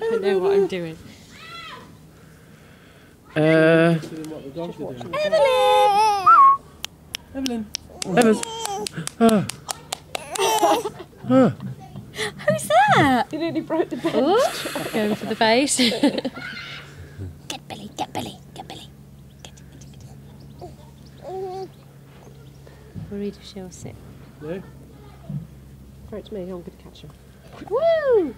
I know what I'm doing. Uh. Evelyn! Evelyn. Ah. Ah. Who's that? You nearly broke the bed. Oh, going for the face. Get Billie, get Billie, get Billie. Get, get, get. Worried if she'll sit. No? Throw it to me, I'm going to catch her. Woo!